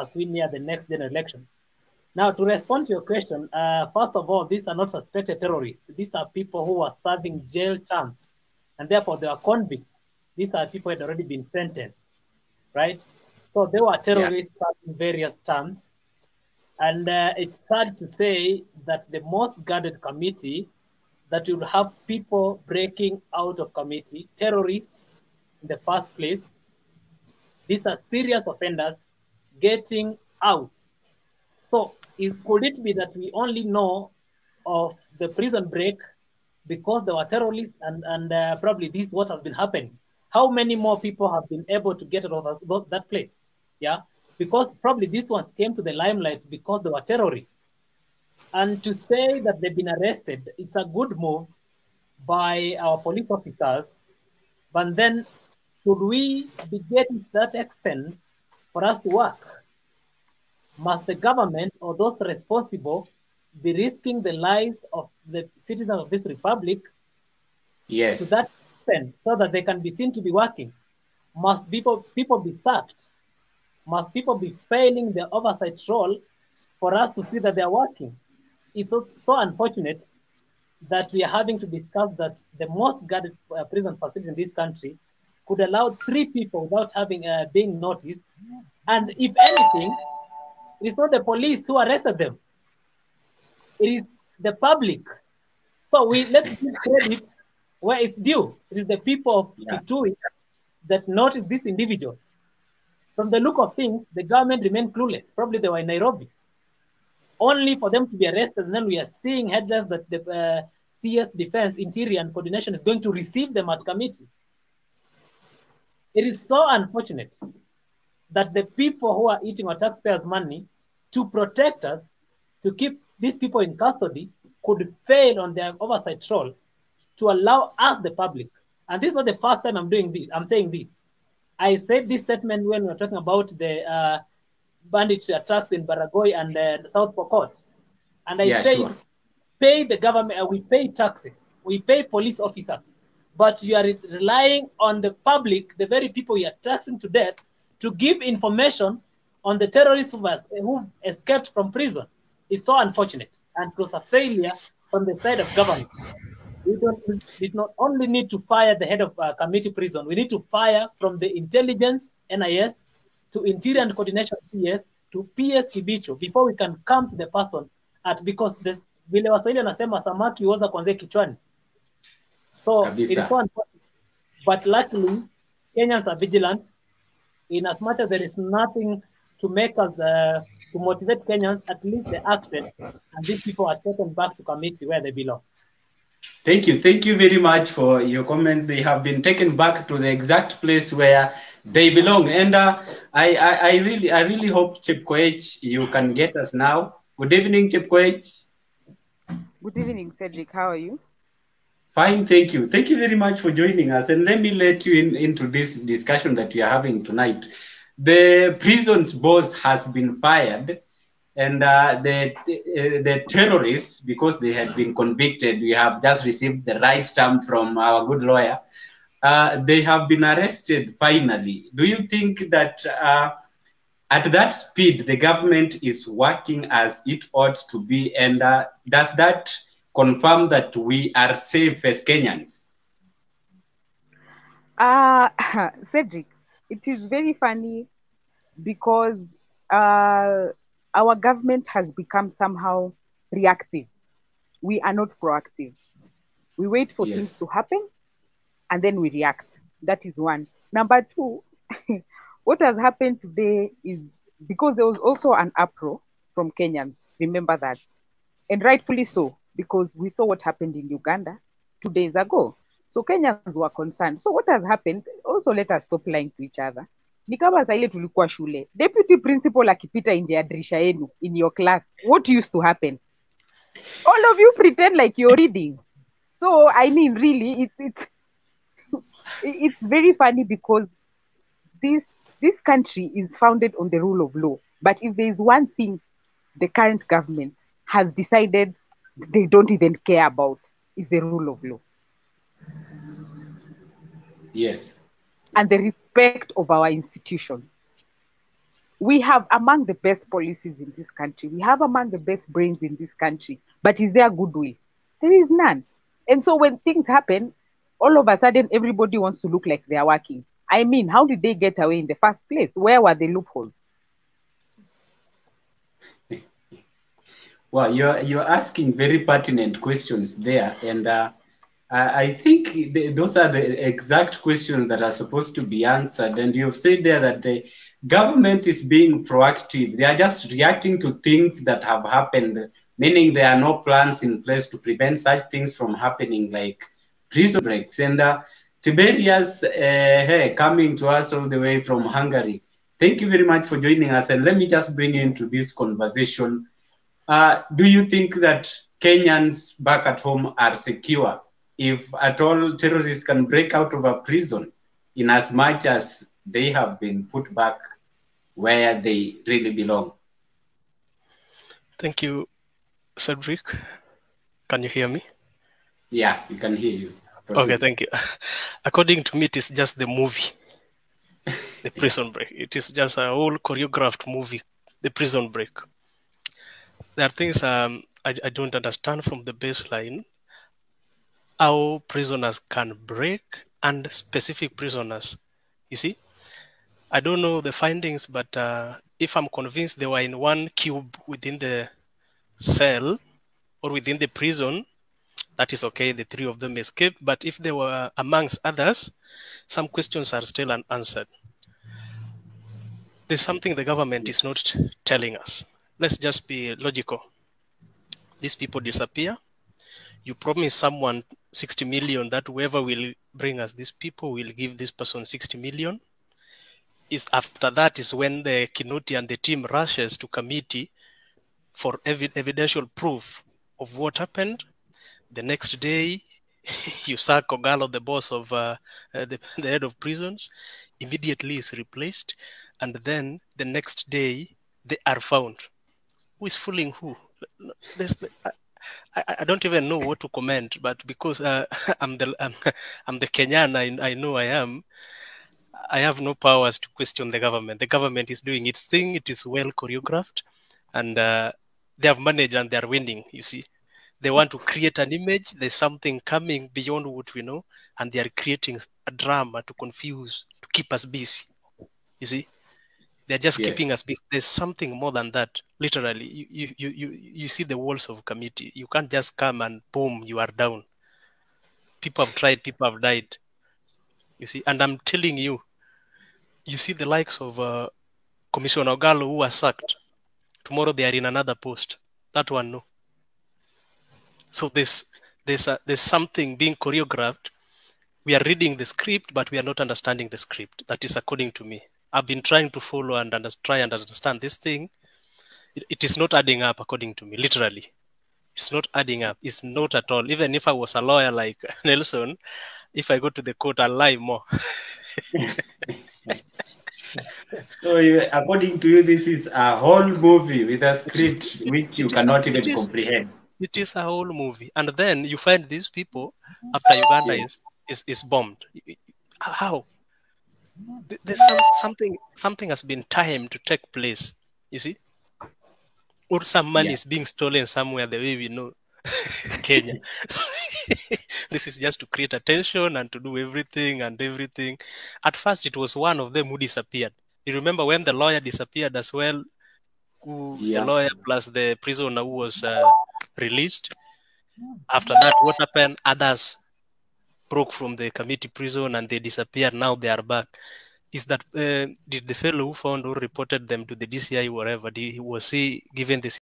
as we near the next general election. Now, to respond to your question, uh, first of all, these are not suspected terrorists. These are people who are serving jail terms, and therefore they are convicts. These are people who had already been sentenced, right? So they were terrorists yeah. serving various terms. And uh, it's sad to say that the most guarded Kamiti that will have people breaking out of Kamiti, terrorists in the first place, these are serious offenders getting out. So it, could it be that we only know of the prison break because there were terrorists and, and uh, probably this what has been happening? How many more people have been able to get out of that, that place? Yeah, because probably these ones came to the limelight because they were terrorists. And to say that they've been arrested, it's a good move by our police officers. But then, should we be getting to that extent for us to work? Must the government or those responsible be risking the lives of the citizens of this republic yes. to that extent so that they can be seen to be working? Must people, people be sacked? Must people be failing their oversight role for us to see that they are working? It's so, so unfortunate that we are having to discuss that the most guarded uh, prison facility in this country could allow three people without having uh, being noticed. And if anything, it is not the police who arrested them. It is the public. So we let's give credit where it's due. It is the people of yeah. Kitui that noticed these individuals. From the look of things, the government remained clueless. Probably they were in Nairobi. Only for them to be arrested, and then we are seeing headlines that the uh, CS Defense, Interior, and Coordination is going to receive them at Kamiti. It is so unfortunate that the people who are eating our taxpayers' money to protect us, to keep these people in custody, could fail on their oversight role to allow us, the public. And this is not the first time I'm doing this. I'm saying this. I said this statement when we were talking about the uh, bandit attacks in Baragoi and uh, South Pokot. And I yeah, say, sure. pay the government, uh, we pay taxes, we pay police officers, but you are relying on the public, the very people you are taxing to death, to give information on the terrorists who, has, who escaped from prison. It's so unfortunate. And it was a failure from the side of government. We don't we not only need to fire the head of uh, Kamiti prison, we need to fire from the intelligence, NIS, to interior and coordination PS, to PS Kibicho, before we can come to the person at because the vile waswahili anasema samaki huoza kuanzia kichwani. So it's so unfortunate. But luckily, Kenyans are vigilant in as much as there is nothing to make us uh, to motivate Kenyans, at least they acted, and these people are taken back to Kamiti where they belong. Thank you. Thank you very much for your comments. They have been taken back to the exact place where they belong. And uh, I, I, I, really, I really hope Chip Koech, you can get us now. Good evening, Chip Koech. Good evening, Cedric. How are you? Fine, thank you. Thank you very much for joining us. And let me let you in, into this discussion that we are having tonight. The prison's boss has been fired and uh, the, uh, the terrorists, because they had been convicted, we have just received the right term from our good lawyer. Uh, they have been arrested finally. Do you think that uh, at that speed the government is working as it ought to be? And uh, does that confirm that we are safe as Kenyans? Uh, Cedric, it is very funny because uh, our government has become somehow reactive. We are not proactive. We wait for yes. things to happen and then we react. That is one. Number two, what has happened today is because there was also an uproar from Kenyans. Remember that. And rightfully so, because we saw what happened in Uganda two days ago. So Kenyans were concerned. So what has happened? Also, let us stop lying to each other. ni kama tulikuwa shule deputy principal akipita nje ya dirisha yenu in your class what used to happen all of you pretend like you're reading so i mean really it's it's it's very funny because this this country is founded on the rule of law but if there is one thing the current government has decided they don't even care about is the rule of law yes and the respect of our institutions. we have among the best policies in this country. We have among the best brains in this country. But is there goodwill? There is none. And so when things happen, all of a sudden everybody wants to look like they are working. I mean, how did they get away in the first place? Where were the loopholes? Well, you're you're asking very pertinent questions there, and uh, I think those are the exact questions that are supposed to be answered. And you've said there that the government is being proactive; they are just reacting to things that have happened, meaning there are no plans in place to prevent such things from happening, like prison breaks. And uh, Tiberius, uh, hey, coming to us all the way from Hungary. Thank you very much for joining us. And let me just bring into this conversation. Uh, do you think that Kenyans back at home are secure if at all terrorists can break out of a prison in as much as they have been put back where they really belong? Thank you, Cedric. Can you hear me? Yeah, we can hear you. Okay, thank you. According to me, it is just the movie, The Prison Break. It is just a whole choreographed movie, The Prison Break. There are things um, I, I don't understand from the baseline how prisoners can break and specific prisoners. You see, I don't know the findings, but uh, if I'm convinced they were in one cube within the cell or within the prison, that is okay. The three of them escaped. But if they were amongst others, some questions are still unanswered. There's something the government is not telling us. Let's just be logical. These people disappear. You promise someone 60 million that whoever will bring us these people will give this person 60 million. Is after that is when the Kinoti and the team rushes to Kamiti for evi- evidential proof of what happened. The next day, you sack Ogalo, the boss of uh, uh, the, the head of prisons, immediately is replaced, and then the next day they are found. Who is fooling who? There's the, I, I, I don't even know what to comment, but because uh, I'm the I'm, I'm the Kenyan, I, I know I am. I have no powers to question the government. The government is doing its thing. It is well choreographed, and uh, they have managed and they are winning. You see, they want to create an image. There's something coming beyond what we know, and they are creating a drama to confuse, to keep us busy. You see, they're just Yes. keeping us busy. There's something more than that. Literally, you you you you, see the walls of Kamiti. You can't just come and boom, you are down. People have tried. People have died. You see, and I'm telling you, you see the likes of uh, Commissioner Ogalo who was sacked. Tomorrow they are in another post. That one, no. So there's there's a, there's something being choreographed. We are reading the script, but we are not understanding the script. That is according to me. I've been trying to follow and under, try and understand this thing. It, it is not adding up, according to me. Literally, it's not adding up. It's not at all. Even if I was a lawyer like Nelson, if I go to the court, I'll lie more. So, you, according to you, this is a whole movie with a script which you is- cannot even it is- comprehend. it is a whole movie and then you find these people after uganda Yeah. is, is is bombed how there's some, something something has been timed to take place you see or some money Yeah. is being stolen somewhere the way we know kenya this is just to create attention and to do everything and everything at first it was one of them who disappeared you remember when the lawyer disappeared as well who Yeah. the lawyer plus the prisoner who was uh, released. After that, what happened? Others broke from the Kamiti prison and they disappeared. Now they are back. Is that uh, did the fellow who found or reported them to the DCI, or whatever, did, he was he given this